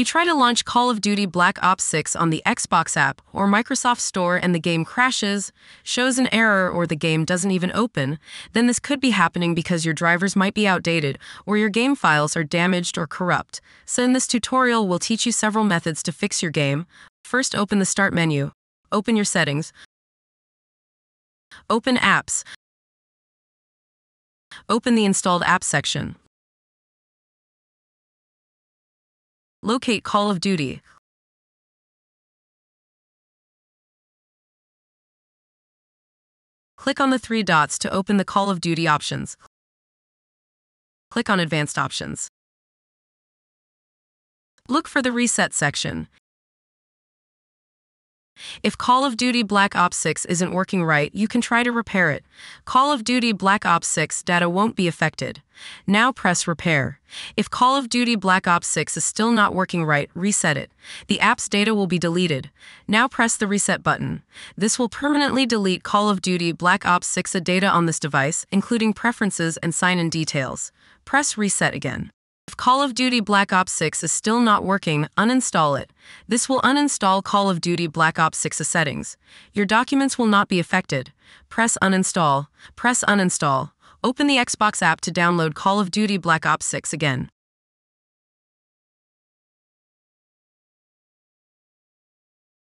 you try to launch Call of Duty Black Ops 6 on the Xbox app or Microsoft Store and the game crashes, shows an error, or the game doesn't even open, then this could be happening because your drivers might be outdated or your game files are damaged or corrupt. So, in this tutorial, we'll teach you several methods to fix your game. First, open the Start menu, open your settings, open Apps, open the Installed Apps section. Locate Call of Duty. Click on the three dots to open the Call of Duty options. Click on Advanced Options. Look for the Reset section. If Call of Duty Black Ops 6 isn't working right, you can try to repair it. Call of Duty Black Ops 6 data won't be affected. Now press Repair. If Call of Duty Black Ops 6 is still not working right, reset it. The app's data will be deleted. Now press the Reset button. This will permanently delete Call of Duty Black Ops 6 data on this device, including preferences and sign-in details. Press Reset again. If Call of Duty Black Ops 6 is still not working, uninstall it. This will uninstall Call of Duty Black Ops 6's settings. Your documents will not be affected. Press Uninstall. Press Uninstall. Open the Xbox app to download Call of Duty Black Ops 6 again.